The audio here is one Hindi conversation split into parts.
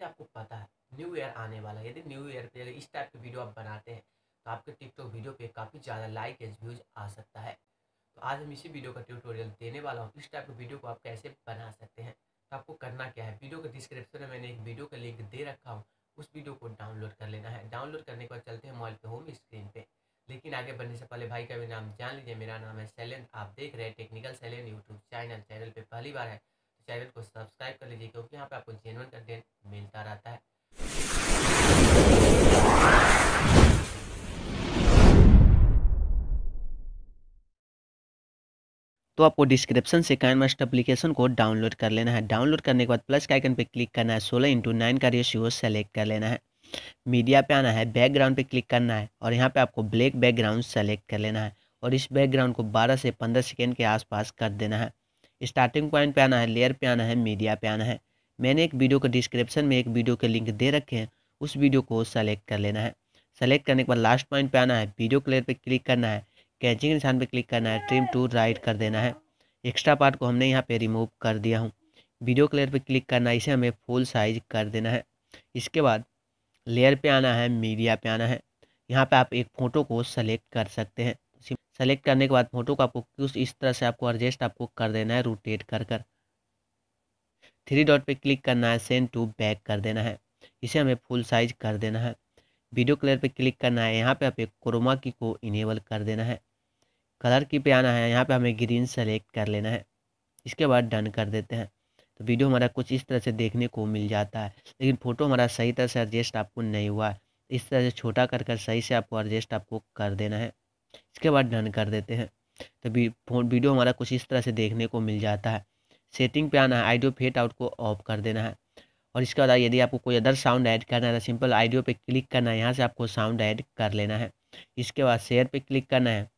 कि आपको पता है न्यू ईयर आने वाला है। यदि न्यू ईयर पे अगर इस टाइप के वीडियो आप बनाते हैं तो आपके टिकटॉक वीडियो पे काफ़ी ज़्यादा लाइक एंड व्यूज़ आ सकता है। तो आज हम इसी वीडियो का ट्यूटोरियल देने वाला हूँ। इस टाइप के वीडियो को आप कैसे बना सकते हैं तो आपको करना क्या है? वीडियो के डिस्क्रिप्शन में मैंने एक वीडियो का लिंक दे रखा हूँ। उस वीडियो को डाउनलोड कर लेना है। डाउनलोड करने के बाद चलते हैं मोबाइल पे होम स्क्रीन पे। लेकिन आगे बढ़ने से पहले भाई का भी नाम जान लीजिए। मेरा नाम है शैलेंद्र आप देख रहे हैं technical Shailendra YouTube channel channel पे पहली बार है तो चैनल को सब्सक्राइब कर लीजिए, क्योंकि यहाँ पे आपको जेनुअन कंटेंट मिलता रहता है। तो आपको डिस्क्रिप्शन से काइन मास्टर एप्लीकेशन को डाउनलोड कर लेना है। डाउनलोड करने के बाद प्लस के आइकन पे क्लिक करना है। सोलह इंटू नाइन का रेशियो सेलेक्ट कर लेना है। मीडिया पे आना है। बैकग्राउंड पे क्लिक करना है। और यहाँ पे आपको ब्लैक बैकग्राउंड सेलेक्ट कर लेना है। और इस बैकग्राउंड को 12 से 15 सेकेंड के आसपास कर देना है। स्टार्टिंग पॉइंट पे आना है। लेयर पे आना है। मीडिया पे आना है। मैंने एक वीडियो के डिस्क्रिप्शन में एक वीडियो के लिंक दे रखे हैं, उस वीडियो को सेलेक्ट कर लेना है। सेलेक्ट करने के बाद लास्ट पॉइंट पे आना है वीडियो क्लियर पे क्लिक करना है कैचिंग निशान पे क्लिक करना है ट्रिम टू राइट कर देना है। एक्स्ट्रा पार्ट को हमने यहाँ पे रिमूव कर दिया हूँ। वीडियो क्लियर पे क्लिक करना है, इसे हमें फुल साइज़ कर देना है। इसके बाद लेयर पे आना है मीडिया पे आना है। यहाँ पे आप एक फ़ोटो को सेलेक्ट कर सकते हैं। सेलेक्ट करने के बाद फ़ोटो को आपको कुछ इस तरह से आपको एडजस्ट आपको कर देना है रोटेट कर कर। थ्री डॉट पे क्लिक करना है सेंड टू बैक कर देना है। इसे हमें फुल साइज़ कर देना है। वीडियो कलर पे क्लिक करना है, यहाँ पे एक क्रोमा की को इनेबल कर देना है। कलर की पे आना है, यहाँ पे हमें ग्रीन सेलेक्ट कर लेना है। इसके बाद डन कर देते हैं। तो वीडियो हमारा कुछ इस तरह से देखने को मिल जाता है, लेकिन फ़ोटो हमारा सही तरह से एडजस्ट आपको नहीं हुआ। है इस तरह से छोटा कर कर सही से आपको एडजस्ट आपको कर देना है। इसके बाद डन कर देते हैं। तो वीडियो हमारा कुछ इस तरह से देखने को मिल जाता है। सेटिंग पे आना है, आइडियो फेट आउट को ऑफ़ कर देना है। और इसके बाद यदि आपको कोई अदर साउंड ऐड करना है तो सिंपल आइडियो पे क्लिक करना है, यहाँ से आपको साउंड ऐड कर लेना है। इसके बाद शेयर पे क्लिक करना है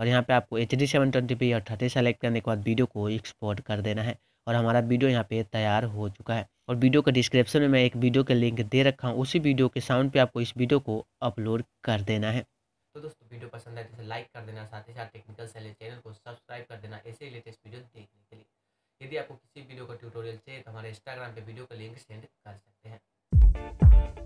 और यहाँ पे आपको H D seven twenty P और थर्टी सेलेक्ट करने के बाद वीडियो को एक्सपोर्ट कर देना है और हमारा वीडियो यहाँ पे तैयार हो चुका है। और वीडियो के डिस्क्रिप्शन में मैं एक वीडियो का लिंक दे रखा हूँ, उसी वीडियो के साउंड पे आपको इस वीडियो को अपलोड कर देना है। तो दोस्तों, वीडियो पसंद आए तो लाइक कर देना, साथ ही साथ टेक्निकल चैनल को सब्सक्राइब कर देना, ऐसे लेटेस्ट वीडियो देखने के लिए। यदि आपको किसी वीडियो का ट्यूटोरियल चाहिए तो हमारे इंस्टाग्राम पे वीडियो का लिंक सेंड कर सकते हैं।